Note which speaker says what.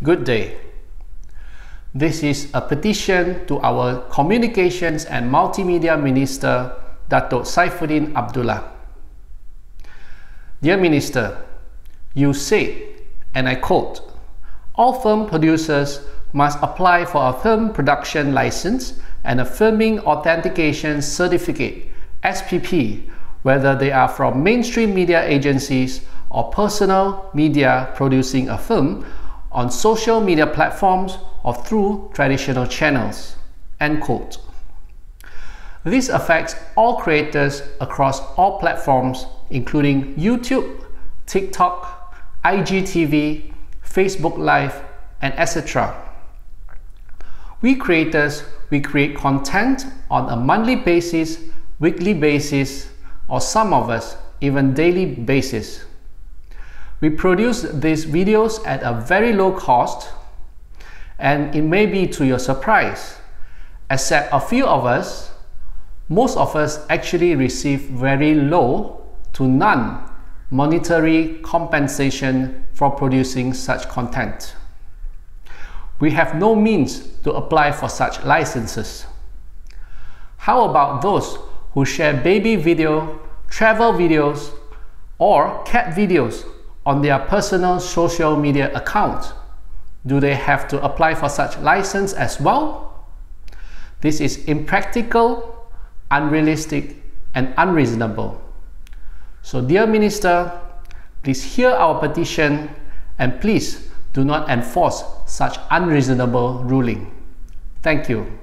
Speaker 1: Good day. This is a petition to our Communications and Multimedia Minister, Datuk Saifuddin Abdullah. Dear Minister, you said, and I quote, all film producers must apply for a film production license and a filming authentication certificate, SPP, whether they are from mainstream media agencies or personal media producing a film on social media platforms or through traditional channels. End quote. This affects all creators across all platforms, including YouTube, TikTok, IGTV, Facebook Live, and etc. We creators, we create content on a monthly basis, weekly basis, or some of us even daily basis. We produce these videos at a very low cost and it may be to your surprise, except a few of us, most of us actually receive very low to none monetary compensation for producing such content. We have no means to apply for such licenses. How about those who share baby video, travel videos, or cat videos on their personal social media account. Do they have to apply for such license as well? This is impractical, unrealistic, and unreasonable. So dear Minister, please hear our petition and please do not enforce such unreasonable ruling. Thank you.